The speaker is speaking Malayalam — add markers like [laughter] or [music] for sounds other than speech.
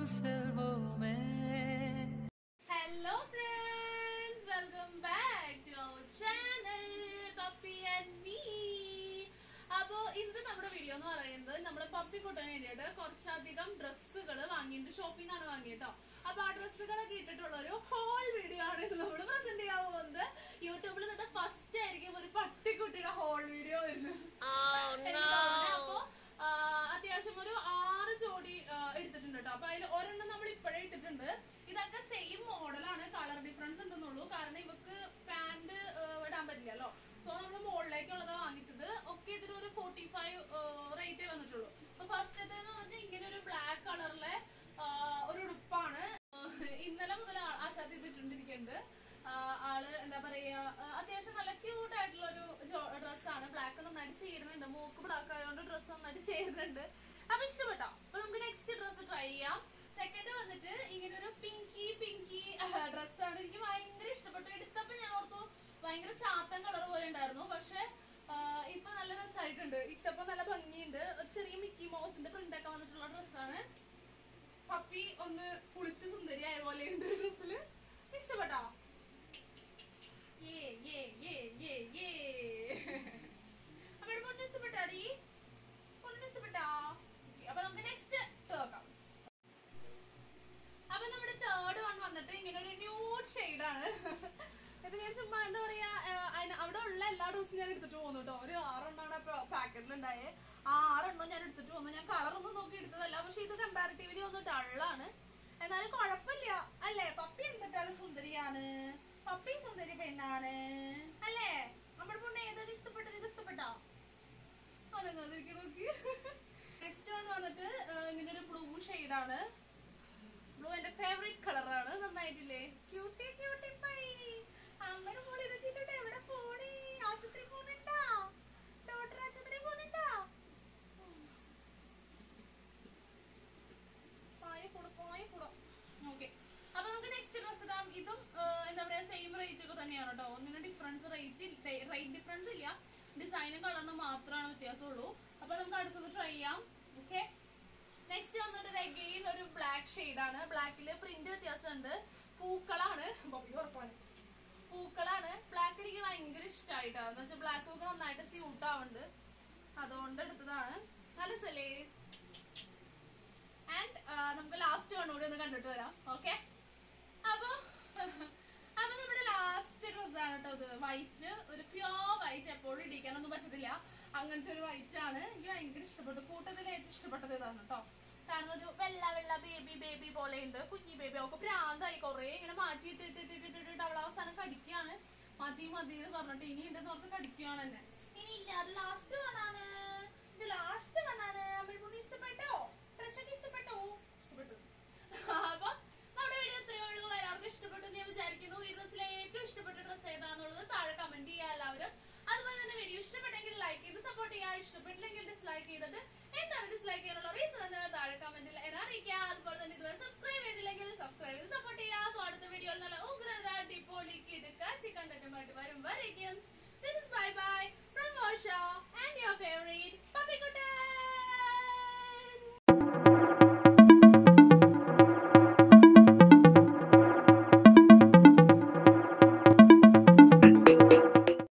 കൗസൽവോമേ hello friends welcome back to our channel puppy and me അപ്പോൾ ഇന്ന് നമ്മുടെ വീഡിയോ എന്ന് പറയുന്നത് നമ്മൾ പപ്പി കുട്ടാൻ വേണ്ടിയിട്ട് കുറച്ചധികം ഡ്രസ്സുകൾ വാങ്ങിയിട്ട് ഷോപ്പിൽ നിന്നാണ് വാങ്ങിയിട്ടോ അപ്പോൾ ആ ഡ്രസ്സുകളൊക്കെ ഇട്ടിട്ടുള്ള ഒരു ഹോൾ വീഡിയോ ആണ് നമ്മൾ പ്രസന്റ് ചെയ്യാൻ പോകുന്നത്. യൂട്യൂബിൽ നിന്നിട്ട് ഫസ്റ്റ് ആയിരിക്കും ഒരു പട്ടിക്കുട്ടിയുടെ ഹോൾ വീഡിയോ വരുന്നത്. ആ, ആൾ എന്താ പറയാ അത്യാവശ്യം നല്ല ക്യൂട്ട് ആയിട്ടുള്ള ഒരു ഡ്രസ്സാണ് ബ്ലാക്ക് നന്നായിട്ട് ചേരുന്നുണ്ട് മൂക്ക് ബ്ലാക്ക് ആയതുകൊണ്ട് ഡ്രസ്സ് നന്നായിട്ട് ചേരുന്നുണ്ട് അപ്പൊ ഇഷ്ടപ്പെട്ടോ? അപ്പൊ നമുക്ക് നെക്സ്റ്റ് ഡ്രസ്സ് ട്രൈ ചെയ്യാം. സെക്കൻഡ് വന്നിട്ട് ഇങ്ങനെ ഒരു പിങ്കി പിങ്കി ഡ്രസ്സാണ് എനിക്ക് ഭയങ്കര ഇഷ്ടപ്പെട്ടു. എടുത്തപ്പോ ഞാൻ ഓർത്തു ഭയങ്കര ചാത്തൻ കളർ പോലെ ഉണ്ടായിരുന്നു. പക്ഷെ ഇപ്പൊ നല്ല രസമായിട്ടുണ്ട് ഇട്ടപ്പോ നല്ല ഭംഗിയുണ്ട്. ചെറിയ മിക്കി മൗസിന്റെ പ്രിന്റ് ഒക്കെ വന്നിട്ടുള്ള ഡ്രസ്സാണ് പപ്പി ഒന്ന് കുളിച്ച് സുന്ദരിയായ പോലെ ഉണ്ട് ഇഷ്ടപ്പെട്ടോ. [laughs] അപ്പൊ ഇവിടെ പൊന്നു ഇഷ്ടപ്പെട്ടാടി പൊന്നു ഇഷ്ടപ്പെട്ടോ? അപ്പൊ നമുക്ക് നെക്സ്റ്റ് നോക്കാം. അപ്പൊ നമ്മുടെ തേർഡ് വൺ വന്നിട്ട് ഇങ്ങനെ ഒരു ന്യൂഡ് ഷെയ്ഡാണ് ഇത് ഞാൻ ചുമ്മാ എന്താ പറയാ അവിടെ ഉള്ള എല്ലാ ഡ്രസ്സും ഞാൻ എടുത്തിട്ട് പോകുന്നു കേട്ടോ ഒരു ആറെണ്ണാണ് പാക്കറ്റിലുണ്ടായേ ആ ആറെണ്ണം ഞാൻ എടുത്തിട്ട് പോകുന്നു. ഞാൻ കളറൊന്നും നോക്കി എടുത്തതല്ല പക്ഷെ ഇത് കമ്പാരിറ്റീവ്ലി ഒന്ന് ഡള്ളാണ് എന്നാലും കുഴപ്പമില്ല. അല്ലേ? പപ്പി സുന്ദരി പെണ്ണാണ് അല്ലേ? നമ്മുടെ പൊണ്ണെ ഏതൊരു ഇഷ്ടപ്പെട്ടത്? ഇത് ഇഷ്ടപ്പെട്ടോ? അനങ്ങാതിരിക്കണ നോക്കി. നെക്സ്റ്റ് വൺ വന്നിട്ട് ഇങ്ങനെ ഒരു ബ്ലൂ ഷെയ്ഡാണ് ബ്ലൂ എന്റെ ഫേവറേറ്റ് കളറാണ് നന്നായിട്ടില്ലേ? ക്യൂട്ടി ക്യൂട്ടി പൈ അമ്മയുടെ മോൾ ഇതൊക്കെ എവിടെ പോണേ? ആശുപത്രി പോണുണ്ടാ? ഡോക്ടർ ആശുപത്രി പോണുണ്ടാ? പായ കൂടെ പായ കൂടെ. ഓക്കെ അപ്പൊ നമുക്ക് നെക്സ്റ്റ് ഡ്രസ് ഇടാം. ഇതും ആ, എന്താ പറയാ സെയിം റേറ്റ് ഒക്കെ തന്നെയാണ് കേട്ടോ ഒന്നിന് ഡിഫറൻസ് റേറ്റ് റേറ്റ് ഡിഫറൻസ് ഇല്ല. ഡിസൈനും കളറിനും മാത്രമാണ് വ്യത്യാസമുള്ളൂ. അപ്പൊ നമുക്ക് അടുത്തത് ട്രൈ ചെയ്യാം. ഓക്കെ നെക്സ്റ്റ് വന്നിട്ട് അഗെയിൻ ഒരു ബ്ലാക്ക് ഷെയ്ഡാണ് ബ്ലാക്കിൽ പ്രിന്റ് വ്യത്യാസമുണ്ട്. പൂക്കളാണ്. ഉറപ്പാണ്. പൂക്കളാണ്. ബ്ലാക്ക് എനിക്ക് ഭയങ്കര ഇഷ്ടമായിട്ടാണ് എന്ന് വെച്ചാൽ ബ്ലാക്ക് ഒക്കെ നന്നായിട്ട് സ്യൂട്ട് ആവുന്നുണ്ട് അതുകൊണ്ട് എടുത്തതാണ്. നല്ല സെലേ ആൻഡ് നമുക്ക് ലാസ്റ്റ് കൂടി ഒന്ന് കണ്ടിട്ട് വരാം. ഓക്കെ അപ്പൊ അപ്പൊ നമ്മുടെ ലാസ്റ്റ് ഡ്രസ്സാണ് കേട്ടോ ഇത് വൈറ്റ് ഒരു പ്യോർ വൈറ്റ് എപ്പോഴും ഇടിക്കാനൊന്നും പറ്റത്തില്ല. അങ്ങനത്തെ ഒരു വൈറ്റ് ആണ് എനിക്ക് ഭയങ്കര ഇഷ്ടപ്പെട്ടു കൂട്ടത്തിൽ ഏറ്റവും ഇഷ്ടപ്പെട്ടത് ഇതാണ് കേട്ടോ കാരണം ഒരു വെള്ള വെള്ള ബേബി ബേബി പോലെ ഉണ്ട് കുഞ്ഞി ബേബി ഒക്കെ പ്രാന്തായി കൊറേ ഇങ്ങനെ മാറ്റിയിട്ട് ഇട്ടിട്ട് ഇട്ടിട്ട് ഇട്ടിട്ട് അവൾ അവസാനം കടിക്കുകയാണ് മതി മതി എന്ന് പറഞ്ഞിട്ട് ഇനി ഉണ്ടെന്ന് ഓർത്ത് കടിക്കുകയാണ് എന്നെ. ഇനി ഇല്ല അത് ലാസ്റ്റ് വണ്ണാണ് ഇത് ലാസ്റ്റ് വണ്ണാണ് അമ്മ ഇഷ്ടപ്പെട്ടോ ഡ്രസ്സൊക്കെ ഇഷ്ടപ്പെട്ടോ ഇഷ്ടപ്പെട്ടു അപ്പൊ നമ്മുടെ വീഡിയോ ഇത്രയേ ഉള്ളൂ എല്ലാവർക്കും ഇഷ്ടപ്പെട്ടു എന്ന് ഞാൻ വിചാരിക്കുന്നു ഈ ഡ്രസ്സിലെ ഏറ്റവും ഇഷ്ടപ്പെട്ട ഡ്രസ്സ് ഏതാന്നുള്ളത് താഴെ കമന്റ് ചെയ്യുക എല്ലാവരും അതുപോലെ തന്നെ വീഡിയോ ഇഷ്ടപ്പെട്ടെങ്കിൽ ലൈക്ക് ചെയ്ത് സപ്പോർട്ട് ചെയ്യുക ഇഷ്ടപ്പെട്ടില്ലെങ്കിൽ ഡിസ്ലൈക്ക് ചെയ്തിട്ട് എന്താണ് ഡിസ്ലൈക്ക് ചെയ്യാനുള്ള റീസൺ എന്ന് താഴെ കമന്റിൽ എന്നെ അറിയിക്കുക. അതുപോലെ തന്നെ ഇതുവരെ സബ്സ്ക്രൈബ് ചെയ്തില്ലെങ്കിൽ സബ്സ്ക്രൈബ് ചെയ്ത് സപ്പോർട്ട് ചെയ്യുക. സോ അടുത്ത വീഡിയോയിൽ നല്ല ഉഗ്രൻ അടിപൊളി കിടുക്ക ചിക്കൻ കണ്ടുമായിട്ട് വരും. വരയ്ക്കും